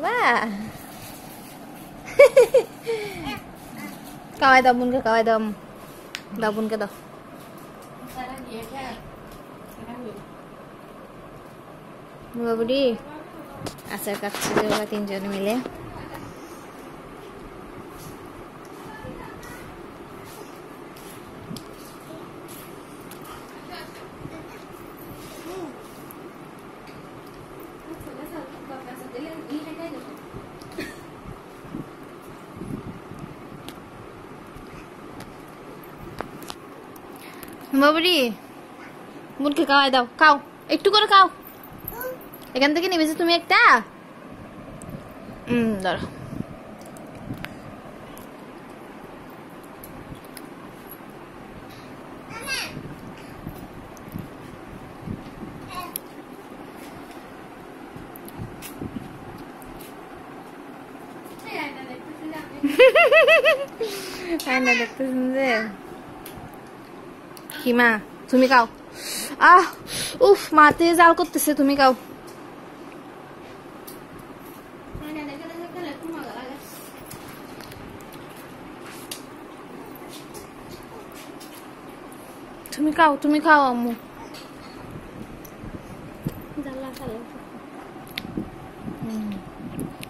Wah. Kawaii দাও বোনকে kawaii দাও দাও বোনকে দাও বাবুরি আচার কাটছে যে ওরা তিনজনে মিলে বাবুরি বোনকে খাওয়াই দাও খাও একটু করে খাও। এখান থেকে নেবেছো তুমি একটা। হুম ধরো। আয়না দেখতেছেন যে। কি মা তুমি খাও আহ উফ মাতে জাল করতেছে তুমি খাও তুমি খাও তুমি খাও আম্মু হুম। Mama.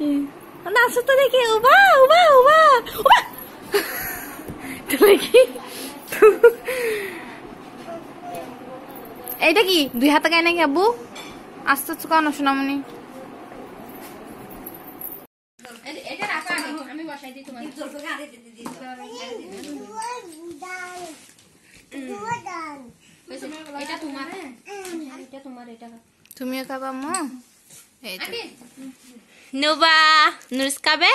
দুজনে নাচ তো দেখি। দেখি এইটা কি? দুই হাতে গায়ে নাকি আব্বু? আস্তে আস্তে কানো আমি বসাই দিই তোমার খাবা আম্মু এই তো। নুবা নুরস খাবে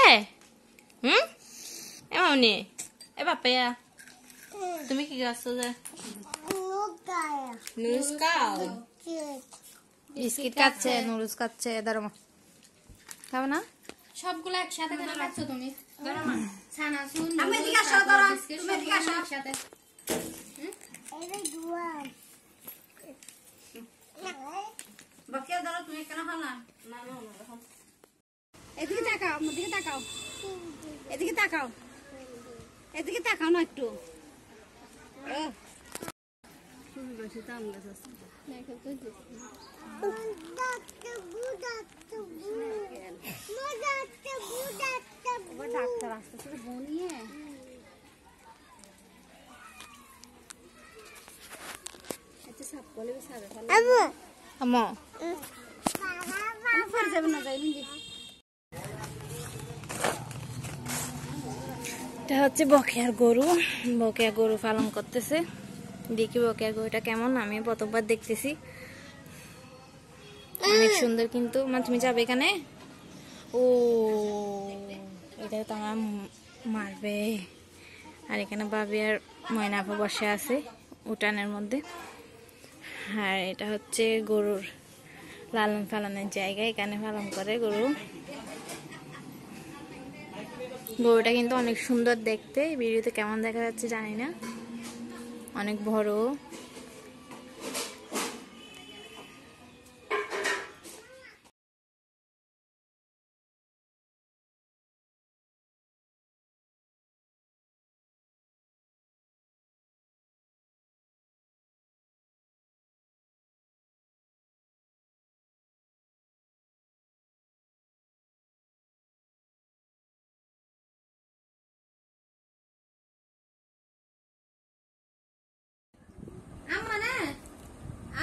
হুম এ মামনি এ বাপয়া তুমি কি খাচ্ছো যে নুরস খাও বিস্কিট খাচ্ছে নুডলস খাচ্ছে ধরো মা খাবে না সবগুলো একসাথে কেন খাচ্ছ তুমি ছানাচুর আমি এদিকে আসো, ধরো। তুমি এদিকে আসো। একসাথে বাকিয়া ধরো তুমি কেন খাও না না না এদিকে তাকাও আমার দিকে তাকাও। এদিকে তাকাও। এদিকে তাকাও না একটু। ডাক্তার আসতেছে বনিয়ে আচ্ছা সাপ সাবে আমি যাবে না যাই নিজে এটা হচ্ছে বকেয়ার গরু। বকেয়া গরু পালন করতেছে। দেখি বকেয়ার গরুটা কেমন, আমি প্রথমবার দেখতেছি। অনেক সুন্দর কিন্তু। মা, তুমি যাবে এখানে? ও, এটা তো আমার মারবে। আর এখানে বাবি আর ময়নাফা বসে আছে উঠানের মধ্যে। আর এটা হচ্ছে গরুর লালন পালনের জায়গা। এখানে পালন করে গরু। গরুটা কিন্তু অনেক সুন্দর দেখতে। ভিডিওতে কেমন দেখা যাচ্ছে জানি না। অনেক বড়।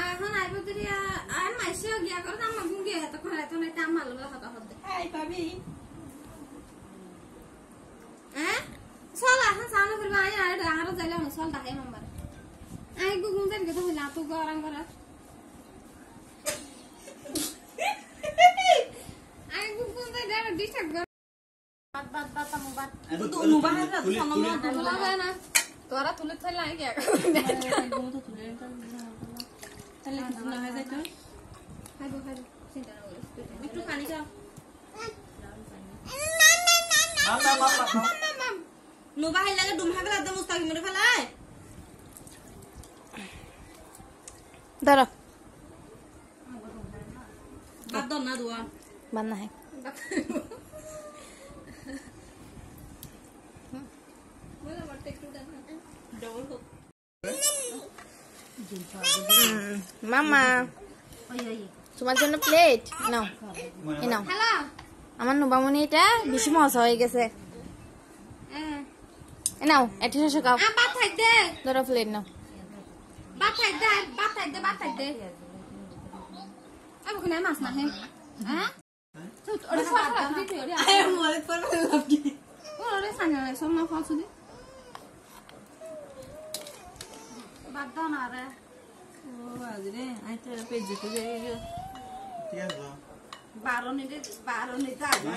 এখন আইব যদি আর মাইসেও গিয়া করে আমার গুম গিয়ে হেতে তো নাই তাম মালু কথা হতে। এই পাবি। হ্যাঁ চল এখন সামনে করবে আই আর আরও যাইলে আমি চল তাকে মামবার আই গুম যাই কথা হইলা তো গরম করা আই দাঁড়া ডিস্টার্ব কর বাদ বাদ বাদ আমু বাদ। তো নুবা হাতে তুলি- সনম তুলি- না তোলা না তোরা তুলে থইলা আই গিয়া তাহলে কিছু না হয়ে যায় তো খাইব খাইব চিন্তা না করিস একটু পানি খাও মাম মাম মাম মাম নুবা হাই লাগে ডুম হাগলা দে মুস্তাকি মরে ফেলায় ধরো বাদ দাও না দুয়া বান্না হ্যাঁ ডবল হোক মামা তোমার জন্য প্লেট নাও এই নাও আমার নুবামনি এটা বেশি মজা হয়ে গেছে হ্যাঁ এ নাও এটি শস্য খাও ধরো প্লেট নাও মাছ না হ্যাঁ ওরে সানা বাদ দাও না রে ও বাজরে আই তো পেজ তো ঠিক আছে বারো নিতে বারো নিতে আগে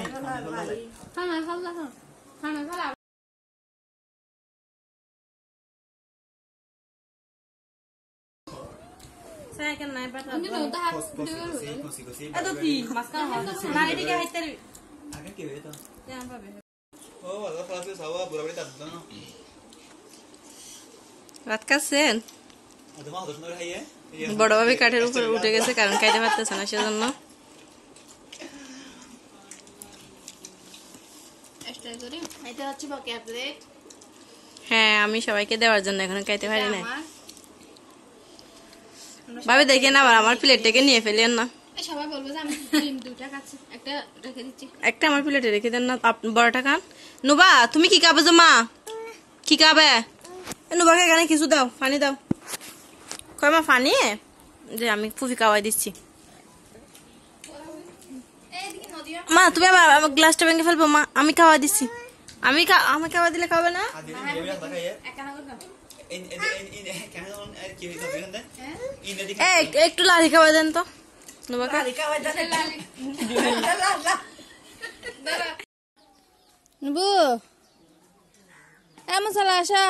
বাটা আমি তো খাওয়া না এদিকে হাইতে আগে কি হয়েছে তো? জান পাবে ও, আল্লাহ খালাসে সাওয়া, বুড়াবুড়ি তার দিল না। ভাত খাচ্ছেন আর তোমার হাতের সঙ্গে খাইয়ে, এই বড় ভাবি কাঠের উপর উঠে গেছে কারণ খাইতে পারতেছে না সেজন্য। হ্যাঁ আমি সবাইকে দেওয়ার জন্য এখন খাইতে পারি না ভাবি দেখেন আবার আমার প্লেটটাকে নিয়ে ফেলেন না। সবাই বলব যে আমি দুটা খাচ্ছি। একটা রেখে দিচ্ছি। একটা আমার প্লেটে রেখে দেন না বড়টা খান। নুবা তুমি কি খাবে যে মা কি খাবে? নুবাকে এখানে কিছু দাও পানি দাও। কয় মা পানি? যে আমি ফুফি খাওয়াই দিচ্ছি। মা তুমি আমার গ্লাসটা ভেঙে ফেলব মা আমি খাওয়া দিচ্ছি। আমি আমি খাওয়া দিলে খাবে না? একটু লালি খাওয়া দেন তো। নুবু এ মশলা আসা।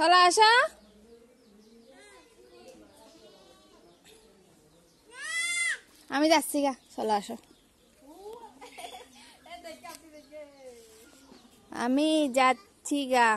চলা আসা। আমি যাচ্ছি গা চলে আসো। আমি যাচ্ছি গা।